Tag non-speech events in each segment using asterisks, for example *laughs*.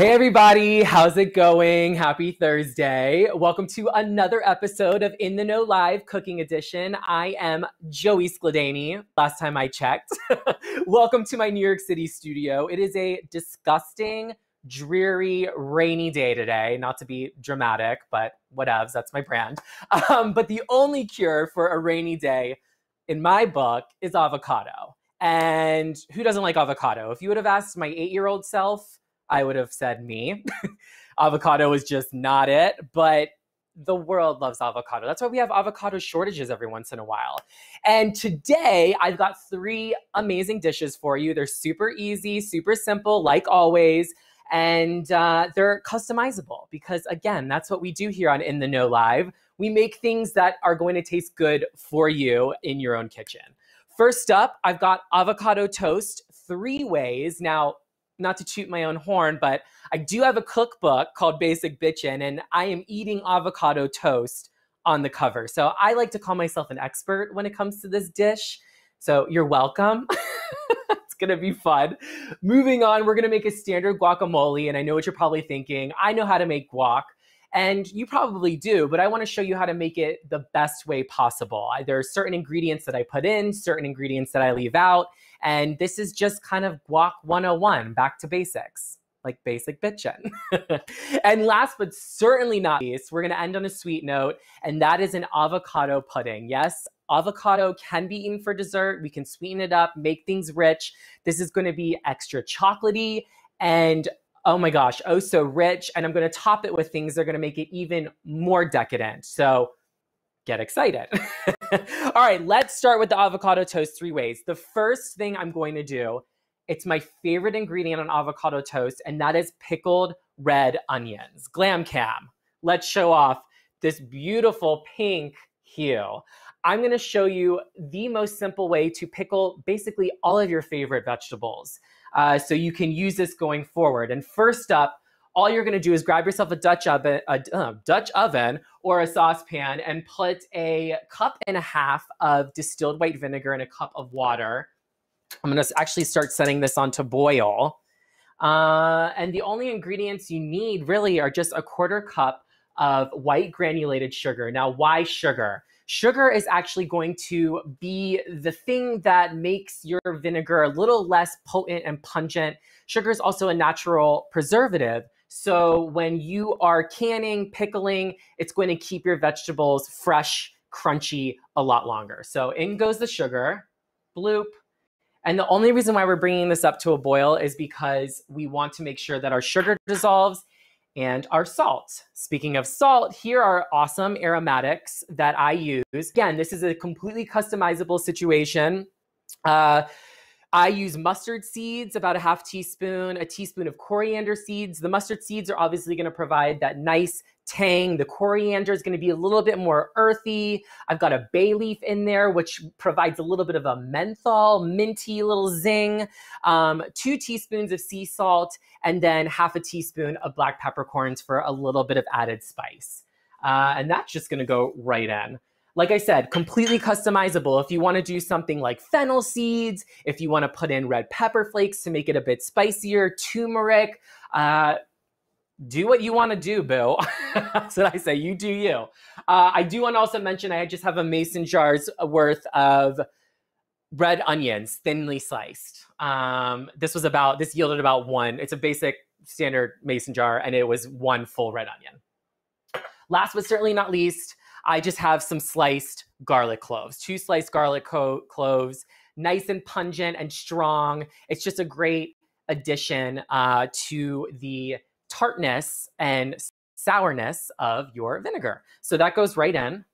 Hey, everybody, how's it going? Happy Thursday. Welcome to another episode of In the Know Live Cooking Edition. I am Joey Skladany, last time I checked. *laughs* Welcome to my New York City studio. It is a disgusting, dreary, rainy day today. Not to be dramatic, but whatevs, that's my brand. *laughs* Um, but the only cure for a rainy day, in my book, is avocado. And who doesn't like avocado? If you would have asked my eight year old self, I would have said me. *laughs* avocado is just not it, but the world loves avocado. That's why we have avocado shortages every once in a while. And today I've got three amazing dishes for you. They're super easy, super simple, like always. And uh, they're customizable because, again, that's what we do here on In the Know Live. We make things that are going to taste good for you in your own kitchen. First up, I've got avocado toast three ways. Now, not to toot my own horn, but I do have a cookbook called Basic Bitchin', and I am eating avocado toast on the cover. So I like to call myself an expert when it comes to this dish. So you're welcome. *laughs* it's gonna be fun. Moving on, we're gonna make a standard guacamole, and I know what you're probably thinking. I know how to make guac. And you probably do, but I want to show you how to make it the best way possible. There are certain ingredients that I put in, certain ingredients that I leave out. And this is just kind of guac 101, back to basics like basic bitchin'. *laughs* and last but certainly not least, we're gonna end on a sweet note, and that is an avocado pudding. Yes, avocado can be eaten for dessert. We can sweeten it up, make things rich. This is gonna be extra chocolatey and oh my gosh, oh so rich. And I'm gonna top it with things that are gonna make it even more decadent. So get excited. *laughs* All right, let's start with the avocado toast three ways. The first thing I'm going to do, it's my favorite ingredient on avocado toast, and that is pickled red onions. Glam cam, let's show off this beautiful pink hue. I'm gonna show you the most simple way to pickle basically all of your favorite vegetables. Uh, so you can use this going forward. And first up, all you're going to do is grab yourself a Dutch oven, a uh, Dutch oven or a saucepan, and put a cup and a half of distilled white vinegar and a cup of water. I'm going to actually start setting this on to boil. Uh, and the only ingredients you need really are just a quarter cup of white granulated sugar. Now, why sugar? Sugar is actually going to be the thing that makes your vinegar a little less potent and pungent. Sugar is also a natural preservative. So when you are canning, pickling, it's going to keep your vegetables fresh, crunchy a lot longer. So in goes the sugar, bloop. And the only reason why we're bringing this up to a boil is because we want to make sure that our sugar dissolves and our salt. Speaking of salt, here are awesome aromatics that I use. Again, this is a completely customizable situation. Uh, I use mustard seeds, about a half teaspoon, a teaspoon of coriander seeds. The mustard seeds are obviously going to provide that nice tang. The coriander is going to be a little bit more earthy. I've got a bay leaf in there, which provides a little bit of a menthol, minty little zing. Um, two teaspoons of sea salt, and then half a teaspoon of black peppercorns for a little bit of added spice. Uh, and that's just going to go right in like I said, completely customizable. If you want to do something like fennel seeds, if you want to put in red pepper flakes to make it a bit spicier, turmeric, uh, do what you want to do, Bill. *laughs* That's what I say. You do you. Uh, I do want to also mention I just have a mason jar's worth of red onions, thinly sliced. Um, this was about, this yielded about one. It's a basic standard mason jar, and it was one full red onion. Last but certainly not least, I just have some sliced garlic cloves, two sliced garlic co- cloves, nice and pungent and strong. It's just a great addition uh, to the tartness and sourness of your vinegar. So that goes right in.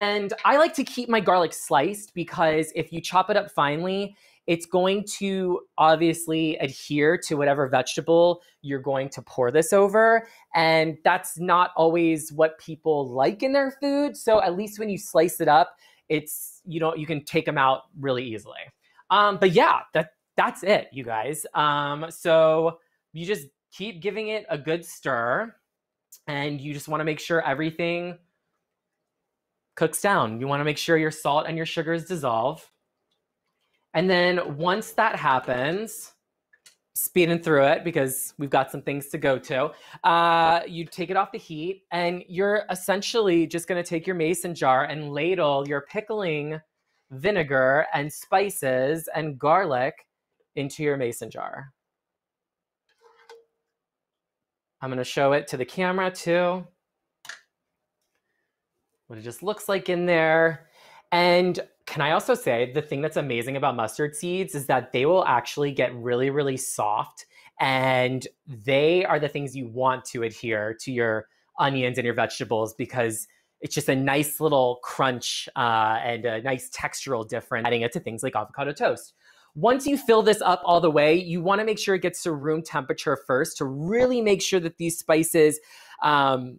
And I like to keep my garlic sliced because if you chop it up finely, it's going to obviously adhere to whatever vegetable you're going to pour this over. And that's not always what people like in their food. So at least when you slice it up, it's, you know, you can take them out really easily. Um, but yeah, that that's it, you guys. Um, so you just keep giving it a good stir and you just want to make sure everything cooks down. You want to make sure your salt and your sugars dissolve. And then once that happens, speeding through it because we've got some things to go to. Uh, you take it off the heat, and you're essentially just going to take your mason jar and ladle your pickling vinegar and spices and garlic into your mason jar. I'm going to show it to the camera too. What it just looks like in there. And can I also say the thing that's amazing about mustard seeds is that they will actually get really, really soft. And they are the things you want to adhere to your onions and your vegetables because it's just a nice little crunch uh, and a nice textural difference, adding it to things like avocado toast. Once you fill this up all the way, you want to make sure it gets to room temperature first to really make sure that these spices um,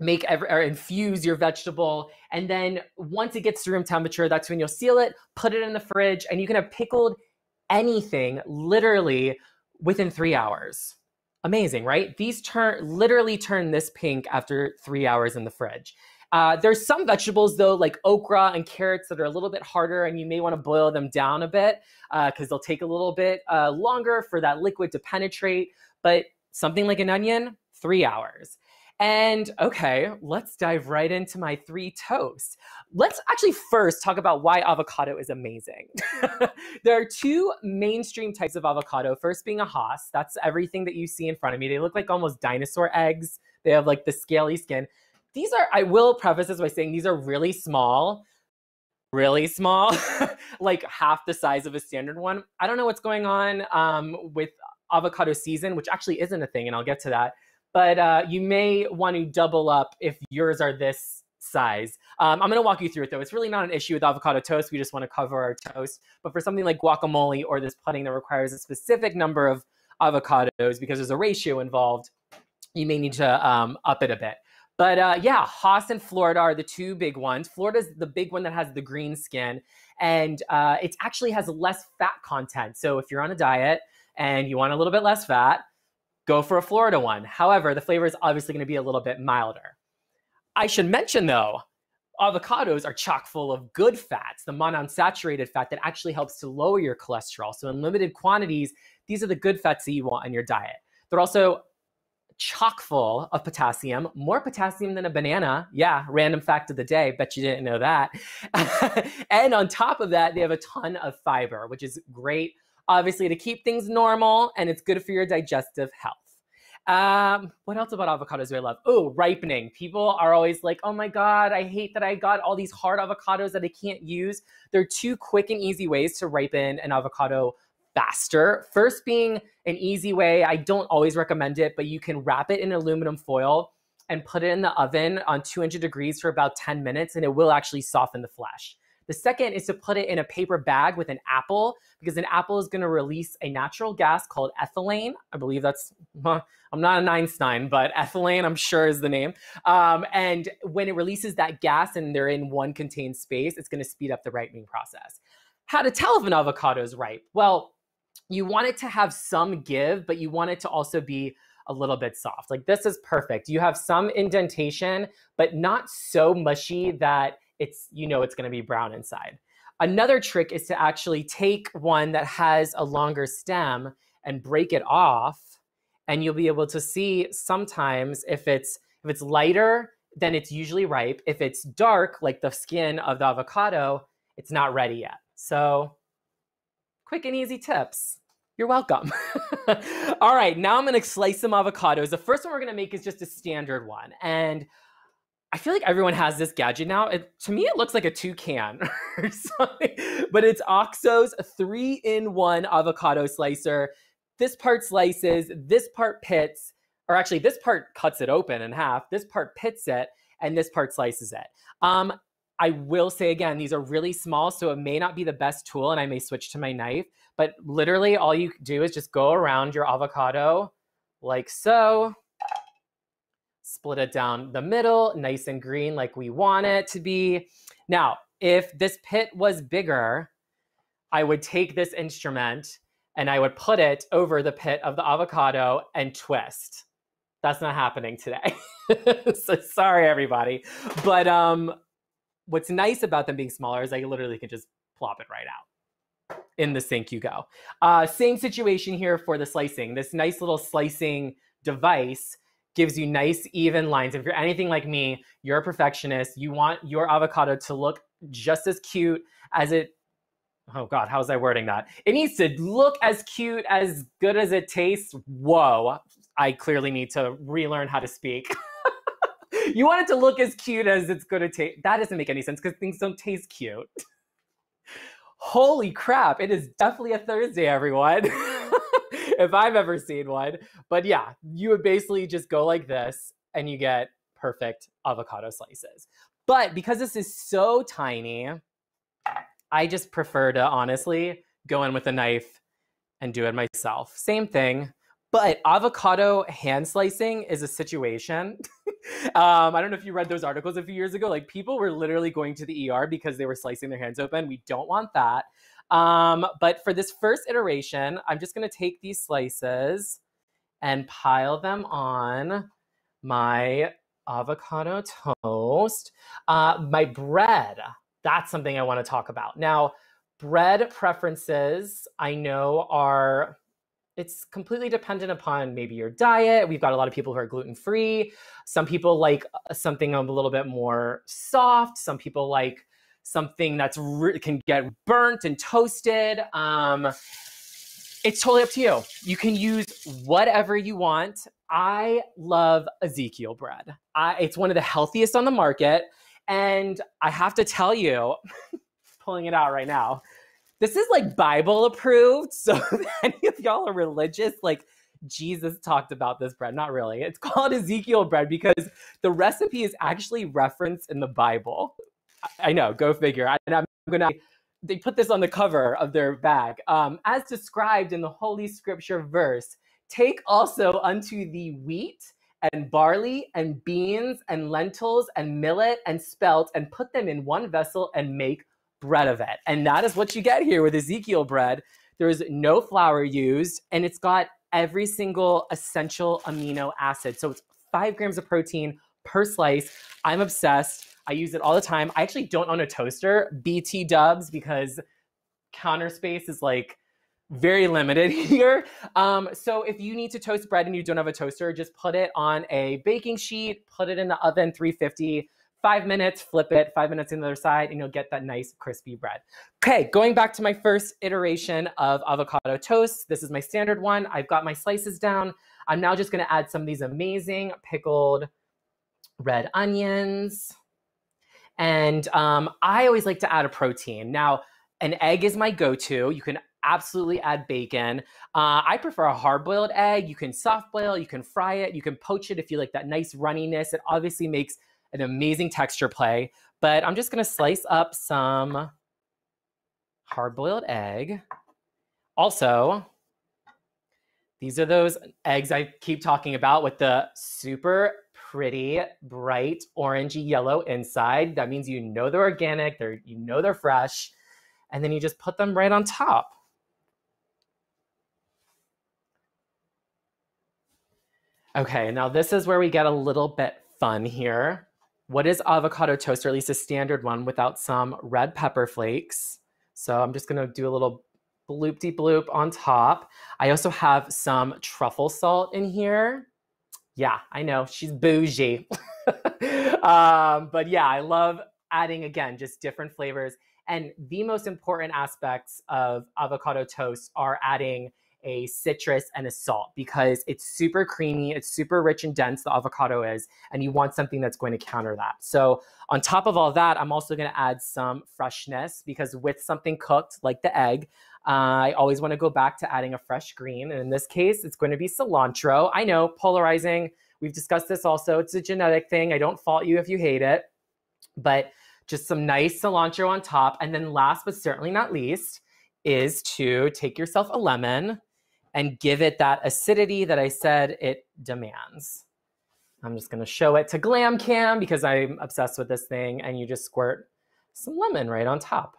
make every, or infuse your vegetable. And then once it gets to room temperature, that's when you'll seal it, put it in the fridge, and you can have pickled anything literally within three hours. Amazing, right? These turn literally turn this pink after three hours in the fridge. Uh, there's some vegetables though, like okra and carrots, that are a little bit harder, and you may want to boil them down a bit because uh, they'll take a little bit uh, longer for that liquid to penetrate. But something like an onion, three hours. And okay, let's dive right into my three toasts. Let's actually first talk about why avocado is amazing. *laughs* there are two mainstream types of avocado. First being a Hass, that's everything that you see in front of me. They look like almost dinosaur eggs. They have like the scaly skin. These are, I will preface this by saying these are really small, really small, *laughs* like half the size of a standard one. I don't know what's going on um, with avocado season, which actually isn't a thing, and I'll get to that but uh, you may want to double up if yours are this size. Um, I'm going to walk you through it though. It's really not an issue with avocado toast. We just want to cover our toast. But for something like guacamole or this pudding that requires a specific number of avocados because there's a ratio involved, you may need to um, up it a bit. But uh, yeah, Hass and Florida are the two big ones. Florida's the big one that has the green skin, and uh, it actually has less fat content. So if you're on a diet and you want a little bit less fat, go for a Florida one. However, the flavor is obviously going to be a little bit milder. I should mention though, avocados are chock full of good fats, the monounsaturated fat that actually helps to lower your cholesterol. So, in limited quantities, these are the good fats that you want in your diet. They're also chock full of potassium, more potassium than a banana. Yeah, random fact of the day. Bet you didn't know that. *laughs* and on top of that, they have a ton of fiber, which is great obviously to keep things normal, and it's good for your digestive health. Um, what else about avocados do I love? Oh, ripening. People are always like, oh my God, I hate that I got all these hard avocados that I can't use. There are two quick and easy ways to ripen an avocado faster. First, being an easy way, I don't always recommend it, but you can wrap it in aluminum foil and put it in the oven on 200 degrees for about 10 minutes, and it will actually soften the flesh. The second is to put it in a paper bag with an apple because an apple is going to release a natural gas called ethylene. I believe that's, I'm not an Einstein, but ethylene, I'm sure is the name. Um, and when it releases that gas and they're in one contained space, it's going to speed up the ripening process. How to tell if an avocado is ripe? Well, you want it to have some give, but you want it to also be a little bit soft. Like this is perfect. You have some indentation, but not so mushy that it's you know it's going to be brown inside. Another trick is to actually take one that has a longer stem and break it off and you'll be able to see sometimes if it's if it's lighter then it's usually ripe. If it's dark like the skin of the avocado, it's not ready yet. So quick and easy tips. You're welcome. *laughs* All right, now I'm gonna slice some avocados. The first one we're gonna make is just a standard one. And I feel like everyone has this gadget now. It, to me, it looks like a toucan *laughs* or something, but it's OXO's three in one avocado slicer. This part slices, this part pits, or actually, this part cuts it open in half, this part pits it, and this part slices it. Um, I will say again, these are really small, so it may not be the best tool, and I may switch to my knife. But literally, all you do is just go around your avocado like so split it down the middle, nice and green like we want it to be. Now, if this pit was bigger, I would take this instrument and I would put it over the pit of the avocado and twist. That's not happening today. *laughs* so sorry, everybody. But um, what's nice about them being smaller is I literally can just plop it right out. in the sink you go. Uh, same situation here for the slicing. This nice little slicing device gives you nice even lines. If you're anything like me, you're a perfectionist. You want your avocado to look just as cute as it oh god how's i wording that? It needs to look as cute as good as it tastes. Whoa i clearly need to relearn how to speak. *laughs* You want it to look as cute as it's going to taste that doesn't make any sense because things don't taste cute. *laughs* Holy crap it is definitely a thursday everyone *laughs* if i've ever seen one but yeah you would basically just go like this and you get perfect avocado slices but because this is so tiny I just prefer to honestly go in with a knife and do it myself. Same thing. But avocado hand slicing is a situation. *laughs* um, I don't know if you read those articles a few years ago. Like people were literally going to the ER because they were slicing their hands open. We don't want that. Um, but for this first iteration, I'm just going to take these slices and pile them on my avocado toast. Uh, my bread, that's something I want to talk about. Now, bread preferences I know are it's completely dependent upon maybe your diet. We've got a lot of people who are gluten free. Some people like uh, something a little bit more soft. Some people like something that's re- can get burnt and toasted. Um, it's totally up to you. You can use whatever you want. I love Ezekiel bread. I, it's one of the healthiest on the market. And I have to tell you, *laughs* pulling it out right now, this is like Bible approved. So if *laughs* any of y'all are religious, like Jesus talked about this bread. Not really. It's called Ezekiel bread because the recipe is actually referenced in the Bible. I know, go figure. And I'm gonna they put this on the cover of their bag. Um, as described in the Holy Scripture verse, take also unto the wheat and barley and beans and lentils and millet and spelt and put them in one vessel and make bread of it. And that is what you get here with Ezekiel bread. There's no flour used and it's got every single essential amino acid. So it's five grams of protein per slice. I'm obsessed. I use it all the time. I actually don't own a toaster, BT dubs, because counter space is like very limited *laughs* here. Um, so if you need to toast bread and you don't have a toaster, just put it on a baking sheet, put it in the oven 350, five minutes, flip it, five minutes on the other side, and you'll get that nice crispy bread. Okay, going back to my first iteration of avocado toast. This is my standard one. I've got my slices down. I'm now just gonna add some of these amazing pickled red onions. And um, I always like to add a protein. Now, an egg is my go-to. You can absolutely add bacon. Uh, I prefer a hard boiled egg. You can soft boil, you can fry it, you can poach it if you like that nice runniness. It obviously makes an amazing texture play. But I'm just gonna slice up some hard boiled egg. Also, these are those eggs I keep talking about with the super pretty, bright, orangey yellow inside. That means you know they're organic, they're you know they're fresh, and then you just put them right on top. Okay, now this is where we get a little bit fun here. What is avocado toast, or at least a standard one, without some red pepper flakes? So I'm just gonna do a little bloop-de bloop on top. I also have some truffle salt in here. Yeah, I know, she's bougie. *laughs* um, but yeah, I love adding, again, just different flavors. And the most important aspects of avocado toast are adding a citrus and a salt because it's super creamy, it's super rich and dense, the avocado is, and you want something that's going to counter that. So, on top of all that, I'm also going to add some freshness because with something cooked like the egg, uh, I always want to go back to adding a fresh green. And in this case, it's going to be cilantro. I know, polarizing. We've discussed this also. It's a genetic thing. I don't fault you if you hate it, but just some nice cilantro on top. And then, last but certainly not least, is to take yourself a lemon and give it that acidity that I said it demands. I'm just gonna show it to Glam Cam because I'm obsessed with this thing, and you just squirt some lemon right on top.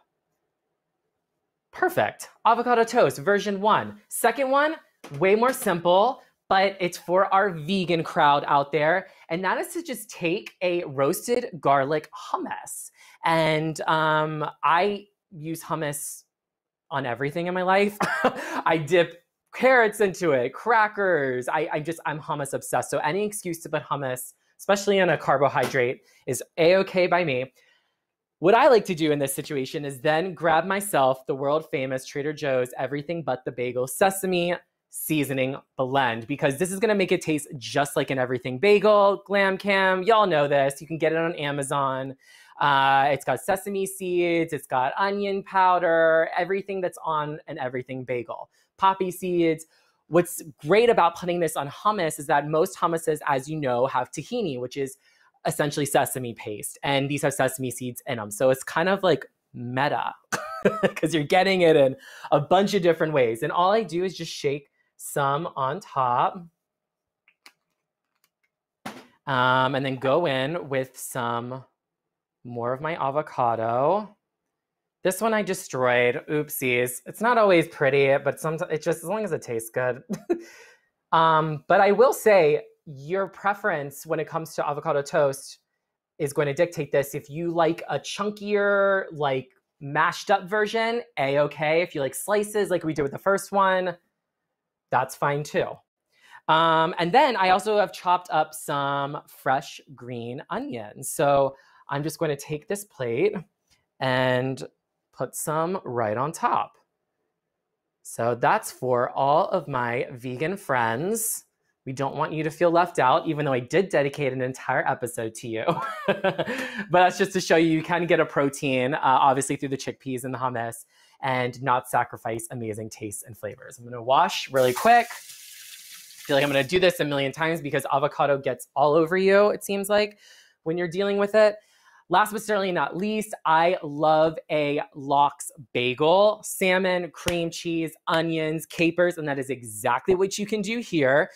Perfect. Avocado toast, version one. Second one, way more simple, but it's for our vegan crowd out there. And that is to just take a roasted garlic hummus. And um, I use hummus on everything in my life. *laughs* I dip carrots into it, crackers. I, I just, I'm hummus obsessed. So any excuse to put hummus, especially on a carbohydrate, is a okay by me. What I like to do in this situation is then grab myself the world famous Trader Joe's everything but the bagel sesame seasoning blend because this is to make it taste just like an everything bagel, glam cam. Y'all know this. You can get it on Amazon. Uh, it's got sesame seeds, it's got onion powder, everything that's on an everything bagel, poppy seeds. What's great about putting this on hummus is that most hummuses, as you know, have tahini, which is essentially sesame paste, and these have sesame seeds in them. So it's kind of like meta *laughs* because you're getting it in a bunch of different ways. And all I do is just shake some on top. Um, and then go in with some more of my avocado. This one I destroyed. Oopsies. It's not always pretty, but sometimes it's just as long as it tastes good. *laughs* um, but I will say your preference when it comes to avocado toast is going to dictate this. If you like a chunkier, like mashed up version, a okay. If you like slices, like we did with the first one, that's fine too. Um, and then I also have chopped up some fresh green onions. So I'm just going to take this plate and put some right on top. So that's for all of my vegan friends. We don't want you to feel left out, even though I did dedicate an entire episode to you. *laughs* but that's just to show you you can get a protein, uh, obviously through the chickpeas and the hummus, and not sacrifice amazing tastes and flavors. I'm gonna wash really quick. I feel like I'm gonna do this a million times because avocado gets all over you, it seems like, when you're dealing with it. Last but certainly not least, I love a lox bagel. Salmon, cream cheese, onions, capers, and that is exactly what you can do here.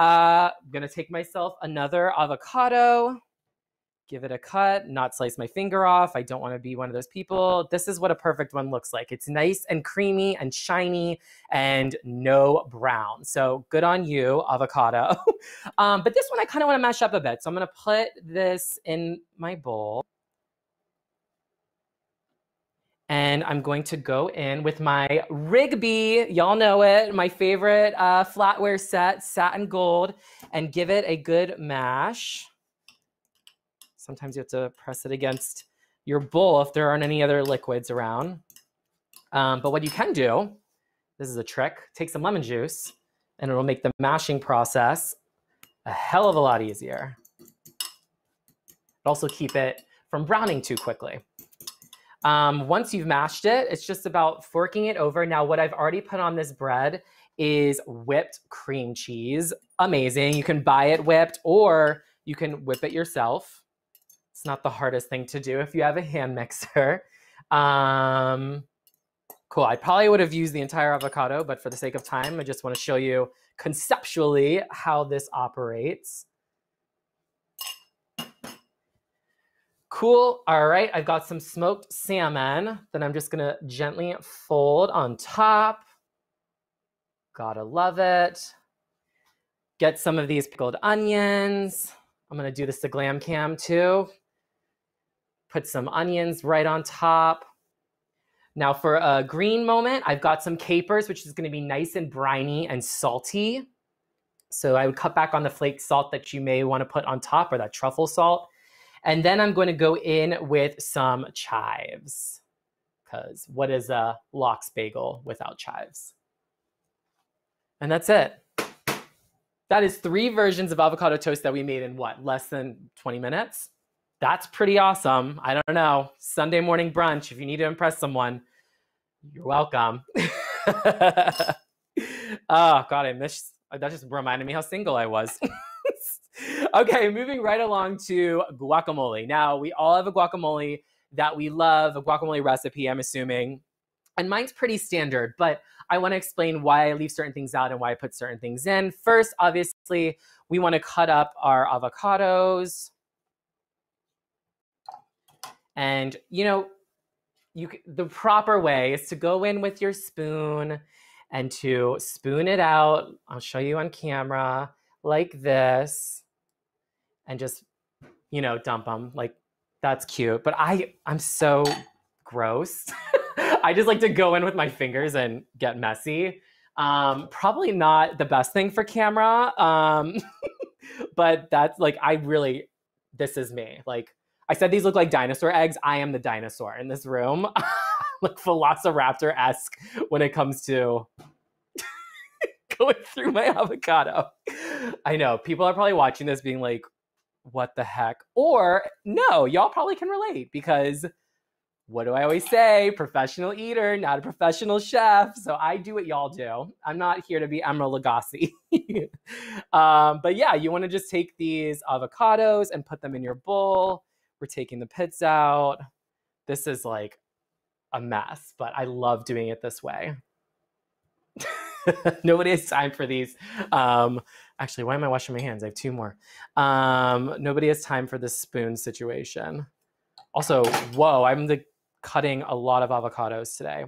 Uh, I'm gonna take myself another avocado, give it a cut, not slice my finger off. I don't wanna be one of those people. This is what a perfect one looks like. It's nice and creamy and shiny and no brown. So good on you, avocado. *laughs* um, but this one I kinda wanna mash up a bit. So I'm gonna put this in my bowl. And I'm going to go in with my Rigby, y'all know it, my favorite uh, flatware set, satin gold, and give it a good mash. Sometimes you have to press it against your bowl if there aren't any other liquids around. Um, but what you can do, this is a trick, take some lemon juice and it'll make the mashing process a hell of a lot easier. also keep it from browning too quickly. Um, once you've mashed it, it's just about forking it over. Now, what I've already put on this bread is whipped cream cheese. Amazing. You can buy it whipped or you can whip it yourself. It's not the hardest thing to do if you have a hand mixer. Um, cool. I probably would have used the entire avocado, but for the sake of time, I just want to show you conceptually how this operates. Cool. All right. I've got some smoked salmon that I'm just going to gently fold on top. Gotta love it. Get some of these pickled onions. I'm going to do this to Glam Cam too. Put some onions right on top. Now for a green moment, I've got some capers, which is going to be nice and briny and salty. So I would cut back on the flake salt that you may want to put on top or that truffle salt. And then I'm going to go in with some chives because what is a lox bagel without chives? And that's it. That is three versions of avocado toast that we made in what, less than 20 minutes? That's pretty awesome. I don't know. Sunday morning brunch, if you need to impress someone, you're welcome. *laughs* oh, God, I miss that just reminded me how single I was. *laughs* *laughs* okay, moving right along to guacamole. Now, we all have a guacamole that we love, a guacamole recipe, I'm assuming. And mine's pretty standard, but I want to explain why I leave certain things out and why I put certain things in. First, obviously, we want to cut up our avocados. And, you know, you the proper way is to go in with your spoon and to spoon it out. I'll show you on camera like this and just, you know, dump them. Like that's cute. But I, I'm so gross. *laughs* I just like to go in with my fingers and get messy. Um, probably not the best thing for camera. Um, *laughs* but that's like, I really, this is me. Like, I said these look like dinosaur eggs. I am the dinosaur in this room. *laughs* like Velociraptor esque when it comes to going through my avocado. I know people are probably watching this being like, what the heck? Or no, y'all probably can relate because what do I always say? Professional eater, not a professional chef. So I do what y'all do. I'm not here to be Emeril Lagasse. *laughs* um, but yeah, you want to just take these avocados and put them in your bowl. We're taking the pits out. This is like a mess, but I love doing it this way. *laughs* *laughs* nobody has time for these. Um, actually, why am I washing my hands? I have two more. Um, nobody has time for this spoon situation. Also, whoa, I'm the cutting a lot of avocados today.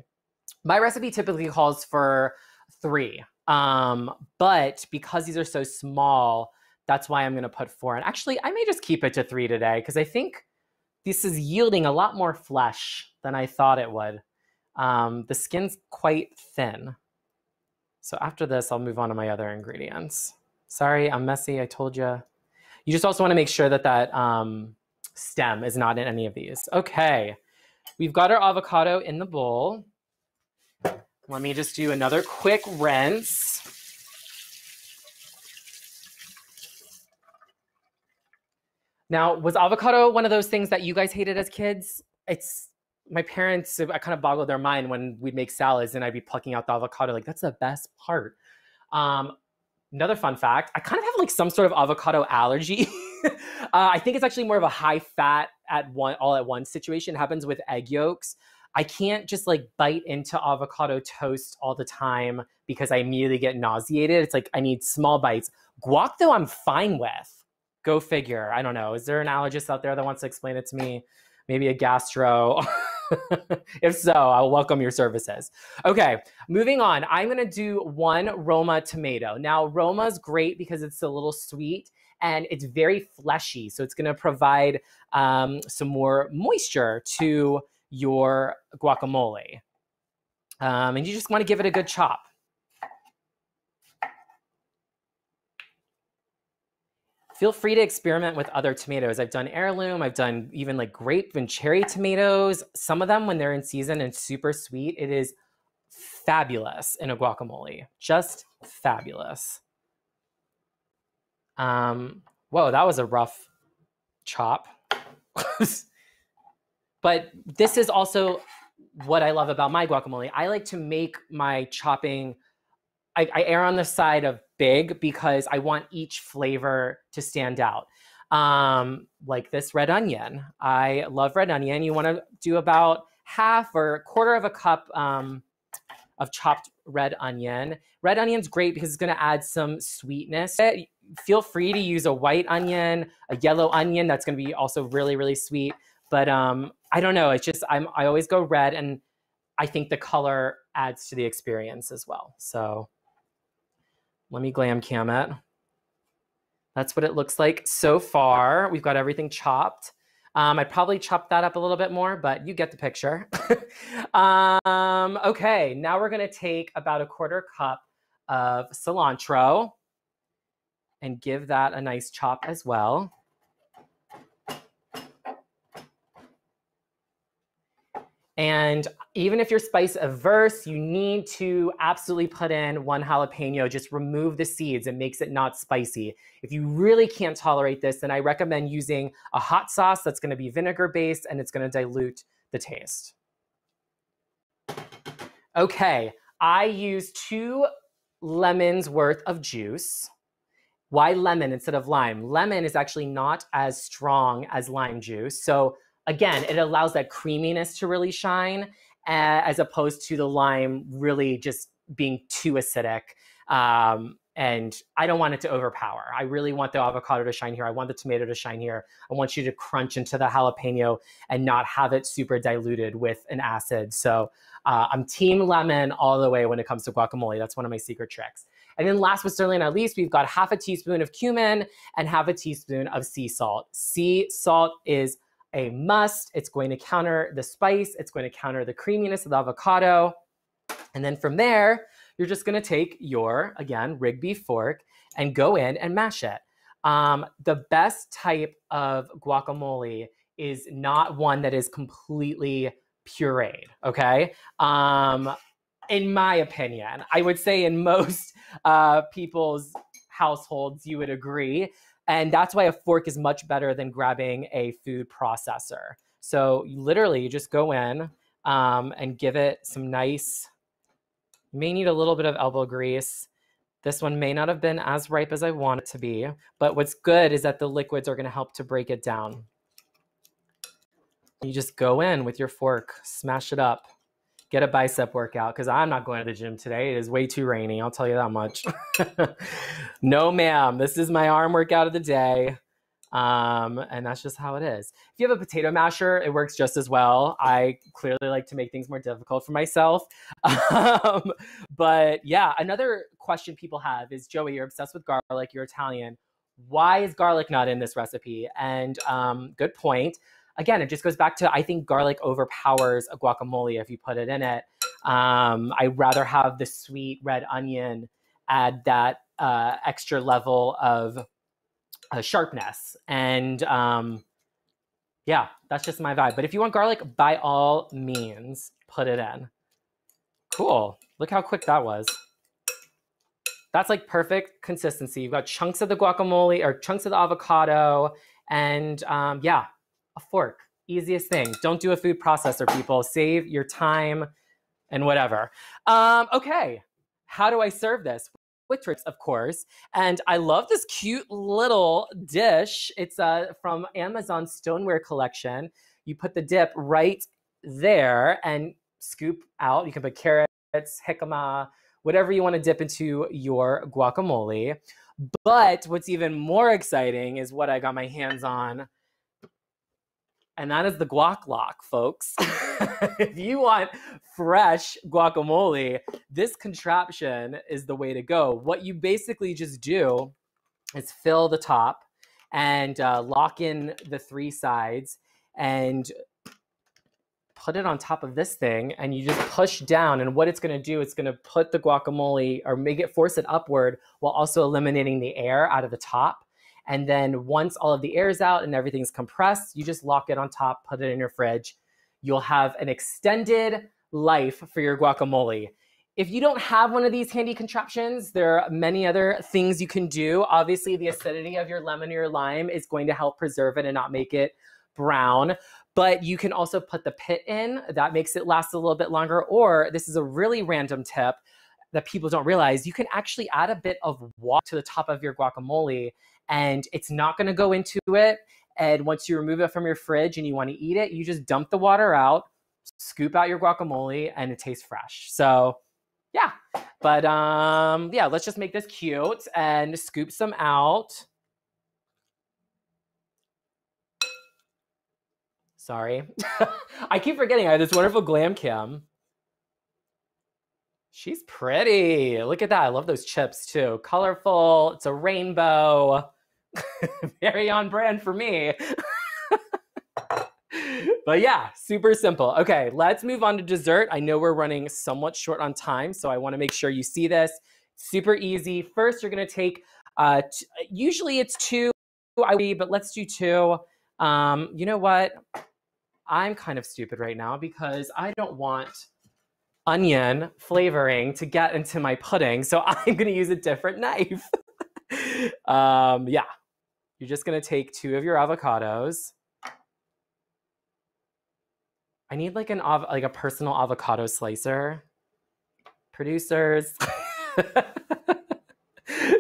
My recipe typically calls for three, um, but because these are so small, that's why I'm going to put four. And actually, I may just keep it to three today because I think this is yielding a lot more flesh than I thought it would. Um, the skin's quite thin. So after this, I'll move on to my other ingredients. Sorry, I'm messy. I told you. You just also want to make sure that that um, stem is not in any of these. Okay, we've got our avocado in the bowl. Let me just do another quick rinse. Now, was avocado one of those things that you guys hated as kids? It's my parents, I kind of boggled their mind when we'd make salads and I'd be plucking out the avocado. Like, that's the best part. Um, another fun fact I kind of have like some sort of avocado allergy. *laughs* uh, I think it's actually more of a high fat at one all at once situation. It happens with egg yolks. I can't just like bite into avocado toast all the time because I immediately get nauseated. It's like I need small bites. Guac, though, I'm fine with. Go figure. I don't know. Is there an allergist out there that wants to explain it to me? Maybe a gastro. *laughs* *laughs* if so, I'll welcome your services. Okay, moving on. I'm gonna do one Roma tomato. Now, Roma's great because it's a little sweet and it's very fleshy. So it's gonna provide um, some more moisture to your guacamole. Um, and you just wanna give it a good chop. Feel free to experiment with other tomatoes. I've done heirloom, I've done even like grape and cherry tomatoes. Some of them, when they're in season and super sweet, it is fabulous in a guacamole. Just fabulous. Um, whoa, that was a rough chop. *laughs* but this is also what I love about my guacamole. I like to make my chopping I, I err on the side of big because I want each flavor to stand out. Um, like this red onion. I love red onion. You want to do about half or a quarter of a cup um, of chopped red onion. Red onion's great because it's going to add some sweetness. Feel free to use a white onion, a yellow onion. That's going to be also really, really sweet. But um, I don't know. It's just I'm I always go red, and I think the color adds to the experience as well. So let me glam cam it. That's what it looks like so far. We've got everything chopped. Um, I'd probably chop that up a little bit more, but you get the picture. *laughs* um, okay, now we're gonna take about a quarter cup of cilantro and give that a nice chop as well. And even if you're spice averse, you need to absolutely put in one jalapeno. Just remove the seeds. It makes it not spicy. If you really can't tolerate this, then I recommend using a hot sauce that's going to be vinegar based and it's going to dilute the taste. Okay, I use two lemons worth of juice. Why lemon instead of lime? Lemon is actually not as strong as lime juice. So again, it allows that creaminess to really shine as opposed to the lime really just being too acidic. Um, and I don't want it to overpower. I really want the avocado to shine here. I want the tomato to shine here. I want you to crunch into the jalapeno and not have it super diluted with an acid. So uh, I'm team lemon all the way when it comes to guacamole. That's one of my secret tricks. And then last but certainly not least, we've got half a teaspoon of cumin and half a teaspoon of sea salt. Sea salt is a must. It's going to counter the spice, it's going to counter the creaminess of the avocado. And then from there, you're just going to take your, again, Rigby fork and go in and mash it. Um, the best type of guacamole is not one that is completely pureed, okay? Um, in my opinion, I would say in *laughs* most uh, people's households, you would agree. And that's why a fork is much better than grabbing a food processor. So you literally you just go in um, and give it some nice, you may need a little bit of elbow grease. This one may not have been as ripe as I want it to be, but what's good is that the liquids are gonna help to break it down. You just go in with your fork, smash it up, get a bicep workout because I'm not going to the gym today. It is way too rainy. I'll tell you that much. *laughs* no, ma'am. This is my arm workout of the day. Um, and that's just how it is. If you have a potato masher, it works just as well. I clearly like to make things more difficult for myself. *laughs* Um, but yeah, another question people have is Joey, you're obsessed with garlic, you're Italian. Why is garlic not in this recipe? And um, good point again, it just goes back to I think garlic overpowers a guacamole if you put it in it. Um, I'd rather have the sweet red onion add that uh, extra level of uh, sharpness. And um, yeah, that's just my vibe. But if you want garlic, by all means, put it in. Cool. Look how quick that was. That's like perfect consistency. You've got chunks of the guacamole or chunks of the avocado. And um, yeah, a fork. Easiest thing. Don't do a food processor, people. Save your time and whatever. Um, okay, how do I serve this? With tricks, of course. And I love this cute little dish. It's uh, from Amazon Stoneware Collection. You put the dip right there and scoop out. You can put carrots, jicama, whatever you want to dip into your guacamole. But what's even more exciting is what I got my hands on and that is the guac lock, folks. *laughs* *laughs* if you want fresh guacamole, this contraption is the way to go. What you basically just do is fill the top and uh, lock in the three sides and put it on top of this thing and you just push down and what it's going to do it's going to put the guacamole or make it force it upward while also eliminating the air out of the top and then once all of the air is out and everything's compressed, you just lock it on top, put it in your fridge. You'll have an extended life for your guacamole. If you don't have one of these handy contraptions, there are many other things you can do. Obviously, the acidity of your lemon or your lime is going to help preserve it and not make it brown. But you can also put the pit in, that makes it last a little bit longer. Or this is a really random tip that people don't realize you can actually add a bit of water to the top of your guacamole and it's not going to go into it. And once you remove it from your fridge and you want to eat it, you just dump the water out, scoop out your guacamole, and it tastes fresh. So, yeah. But um, yeah, let's just make this cute and scoop some out. Sorry. *laughs* I keep forgetting I have this wonderful glam cam. She's pretty. Look at that. I love those chips too. Colorful. It's a rainbow. *laughs* Very on brand for me. *laughs* but yeah, super simple. Okay, let's move on to dessert. I know we're running somewhat short on time, so I want to make sure you see this. Super easy. First, you're going to take, uh, usually it's two, I but let's do two. Um, you know what? I'm kind of stupid right now because I don't want onion flavoring to get into my pudding. So *laughs* I'm going to use a different knife. *laughs* um, yeah, you're just going to take two of your avocados. I need like an like a personal avocado slicer. Producers. *laughs*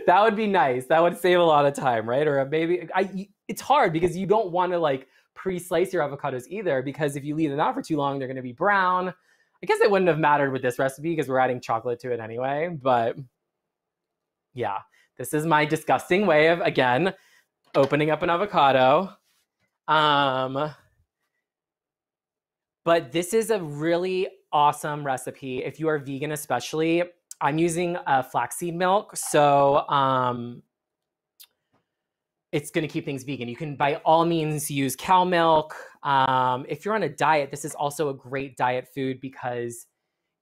that would be nice. That would save a lot of time, right? Or maybe I it's hard because you don't want to like pre-slice your avocados either because if you leave them out for too long, they're going to be brown I guess it wouldn't have mattered with this recipe because we're adding chocolate to it anyway. But yeah, this is my disgusting way of, again, opening up an avocado. Um, but this is a really awesome recipe. If you are vegan, especially, I'm using uh, flaxseed milk. So um, it's going to keep things vegan. You can, by all means, use cow milk. Um, if you're on a diet, this is also a great diet food because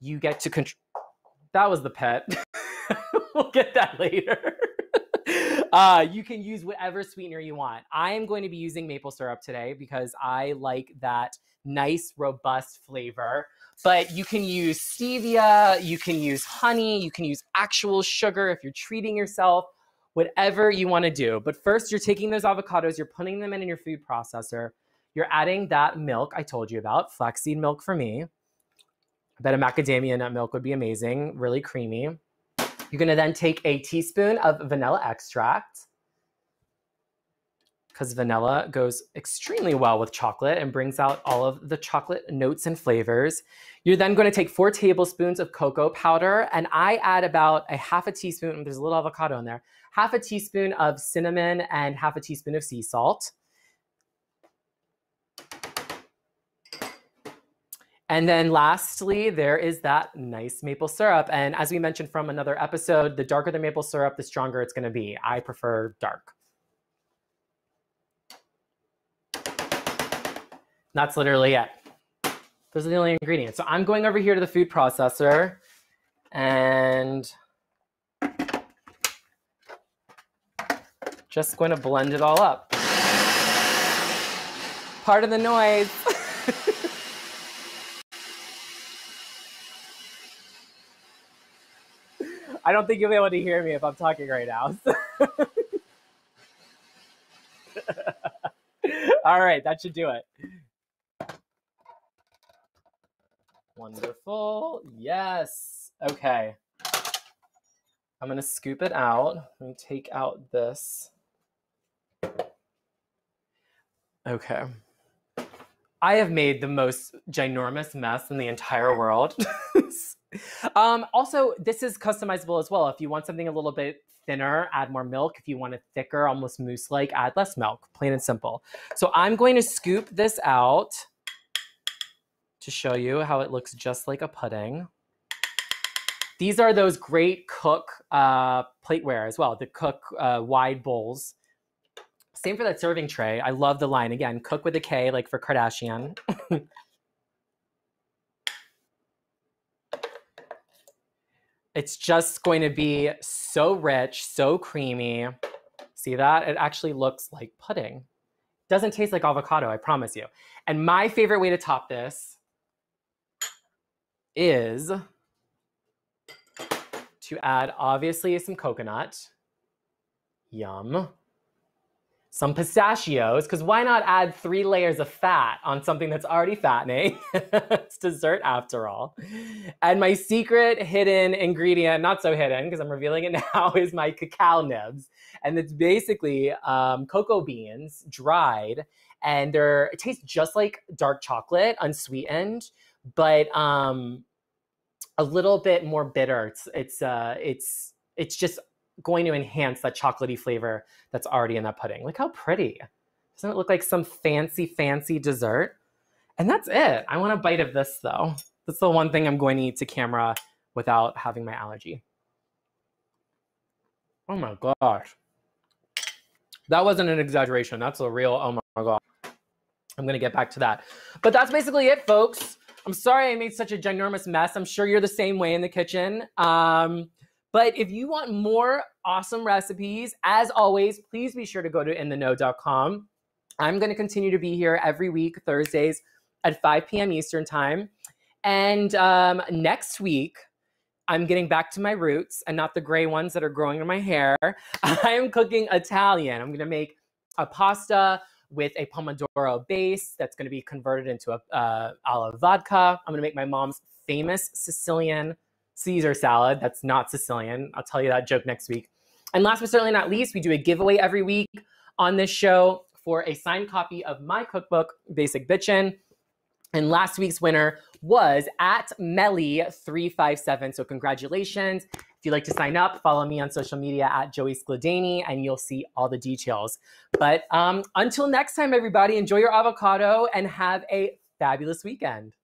you get to control. That was the pet. *laughs* we'll get that later. *laughs* uh, you can use whatever sweetener you want. I am going to be using maple syrup today because I like that nice, robust flavor. But you can use stevia, you can use honey, you can use actual sugar if you're treating yourself, whatever you want to do. But first, you're taking those avocados, you're putting them in, in your food processor. You're adding that milk I told you about, flaxseed milk for me. I bet a macadamia nut milk would be amazing, really creamy. You're gonna then take a teaspoon of vanilla extract because vanilla goes extremely well with chocolate and brings out all of the chocolate notes and flavors. You're then going to take four tablespoons of cocoa powder, and I add about a half a teaspoon, there's a little avocado in there, half a teaspoon of cinnamon and half a teaspoon of sea salt. And then lastly, there is that nice maple syrup. And as we mentioned from another episode, the darker the maple syrup, the stronger it's going to be. I prefer dark. That's literally it. Those are the only ingredients. So I'm going over here to the food processor and just going to blend it all up. Part of the noise. *laughs* I don't think you'll be able to hear me if I'm talking right now. *laughs* All right, that should do it. Wonderful. Yes. Okay. I'm going to scoop it out. Let me take out this. Okay. I have made the most ginormous mess in the entire world. *laughs* um, also, this is customizable as well. If you want something a little bit thinner, add more milk. If you want it thicker, almost mousse like, add less milk, plain and simple. So I'm going to scoop this out to show you how it looks just like a pudding. These are those great Kook uh, plateware as well, the Kook uh, wide bowls. Same for that serving tray. I love the line. Again, cook with a K, like for Kardashian. *laughs* it's just going to be so rich, so creamy. See that? It actually looks like pudding. Doesn't taste like avocado, I promise you. And my favorite way to top this is to add obviously some coconut. Yum. Some pistachios, because why not add three layers of fat on something that's already fattening? *laughs* it's dessert after all. And my secret hidden ingredient, not so hidden because I'm revealing it *laughs* now, is my cacao nibs. And it's basically um, cocoa beans dried, and they're it tastes just like dark chocolate, unsweetened, but um, a little bit more bitter. It's it's uh, it's it's just going to enhance that chocolatey flavor that's already in that pudding. Look how pretty. Doesn't it look like some fancy, fancy dessert? And that's it. I want a bite of this though. That's the one thing I'm going to eat to camera without having my allergy. Oh my gosh. That wasn't an exaggeration. That's a real, oh my God. I'm going to get back to that. But that's basically it, folks. I'm sorry I made such a ginormous mess. I'm sure you're the same way in the kitchen. Um, but if you want more awesome recipes, as always, please be sure to go to intheknow.com. I'm going to continue to be here every week, Thursdays at 5 p.m. Eastern Time. And um, next week, I'm getting back to my roots and not the gray ones that are growing in my hair. *laughs* I am cooking Italian. I'm going to make a pasta with a pomodoro base that's going to be converted into a uh, alla vodka. I'm going to make my mom's famous Sicilian Caesar salad that's not Sicilian. I'll tell you that joke next week. And last but certainly not least, we do a giveaway every week on this show for a signed copy of my cookbook, Basic Bitchin'. And last week's winner was at Melly357. So congratulations. If you'd like to sign up, follow me on social media at Joey Skladany and you'll see all the details. But um, until next time, everybody, enjoy your avocado and have a fabulous weekend.